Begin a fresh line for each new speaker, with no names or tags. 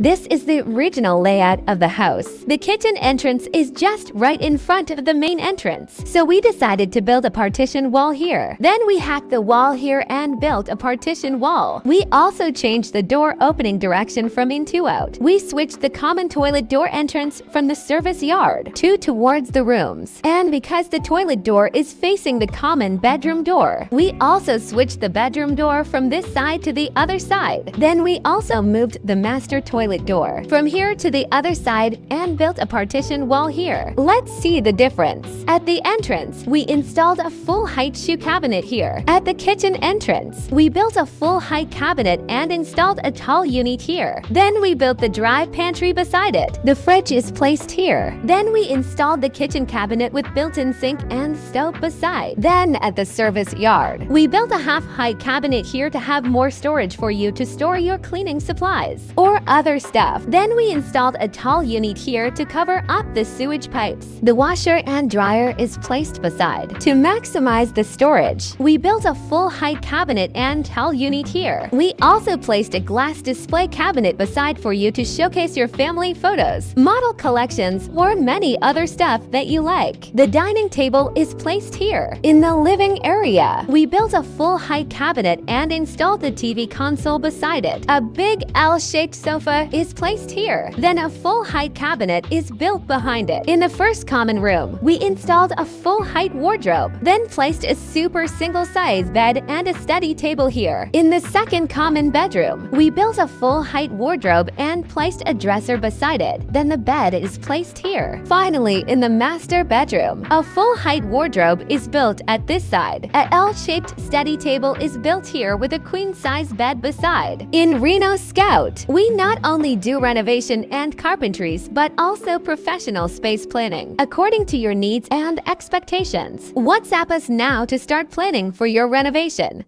This is the original layout of the house. The kitchen entrance is just right in front of the main entrance. So we decided to build a partition wall here. Then we hacked the wall here and built a partition wall. We also changed the door opening direction from in to out. We switched the common toilet door entrance from the service yard to towards the rooms. And because the toilet door is facing the common bedroom door, we also switched the bedroom door from this side to the other side. Then we also moved the master toilet toilet door from here to the other side and built a partition wall here. Let's see the difference. At the entrance, we installed a full-height shoe cabinet here. At the kitchen entrance, we built a full-height cabinet and installed a tall unit here. Then we built the dry pantry beside it. The fridge is placed here. Then we installed the kitchen cabinet with built-in sink and stove beside. Then at the service yard, we built a half-height cabinet here to have more storage for you to store your cleaning supplies or other stuff. Then we installed a tall unit here to cover up the sewage pipes. The washer and dryer is placed beside. To maximize the storage, we built a full-height cabinet and tall unit here. We also placed a glass display cabinet beside for you to showcase your family photos, model collections, or many other stuff that you like. The dining table is placed here. In the living area, we built a full-height cabinet and installed the TV console beside it. A big L-shaped sofa is placed here. Then a full-height cabinet is built behind it. In the first common room, we installed a full-height wardrobe, then placed a super single-size bed and a study table here. In the second common bedroom, we built a full-height wardrobe and placed a dresser beside it. Then the bed is placed here. Finally, in the master bedroom, a full-height wardrobe is built at this side. A L-shaped study table is built here with a queen-size bed beside. In Reno Scout, we not only do renovation and carpentries, but also professional space planning, according to your needs and expectations. WhatsApp us now to start planning for your renovation.